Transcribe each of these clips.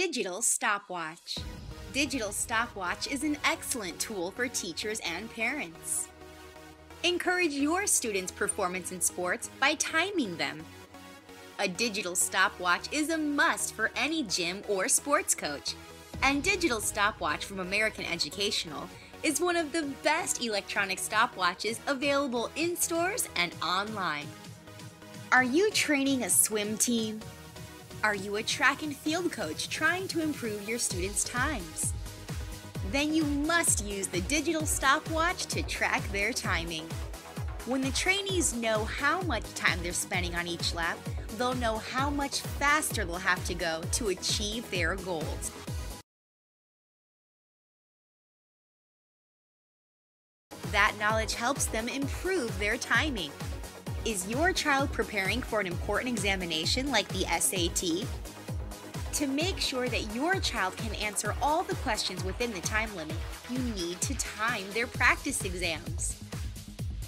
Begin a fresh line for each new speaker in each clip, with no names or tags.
Digital Stopwatch. Digital Stopwatch is an excellent tool for teachers and parents. Encourage your students' performance in sports by timing them. A digital stopwatch is a must for any gym or sports coach. And Digital Stopwatch from American Educational is one of the best electronic stopwatches available in stores and online. Are you training a swim team? Are you a track and field coach trying to improve your students' times? Then you must use the digital stopwatch to track their timing. When the trainees know how much time they're spending on each lap, they'll know how much faster they'll have to go to achieve their goals. That knowledge helps them improve their timing. Is your child preparing for an important examination like the SAT? To make sure that your child can answer all the questions within the time limit, you need to time their practice exams.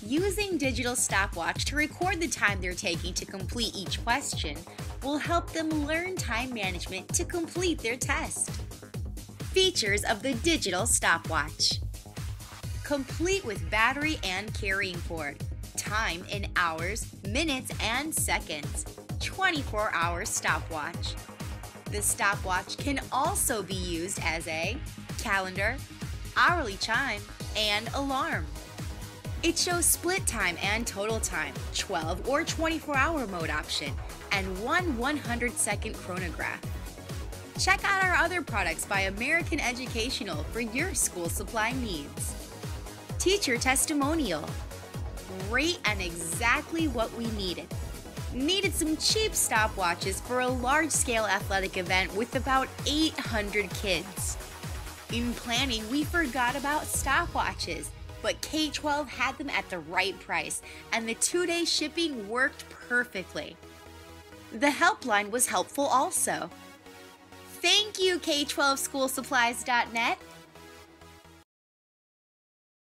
Using digital stopwatch to record the time they're taking to complete each question will help them learn time management to complete their test. Features of the digital stopwatch complete with battery and carrying cord time in hours, minutes, and seconds. 24 hour stopwatch. The stopwatch can also be used as a calendar, hourly chime, and alarm. It shows split time and total time, 12 or 24 hour mode option, and one 100 second chronograph. Check out our other products by American Educational for your school supply needs. Teacher Testimonial great and exactly what we needed. Needed some cheap stopwatches for a large scale athletic event with about 800 kids. In planning, we forgot about stopwatches, but K 12 had them at the right price, and the two day shipping worked perfectly. The helpline was helpful also. Thank you, K12SchoolSupplies.net.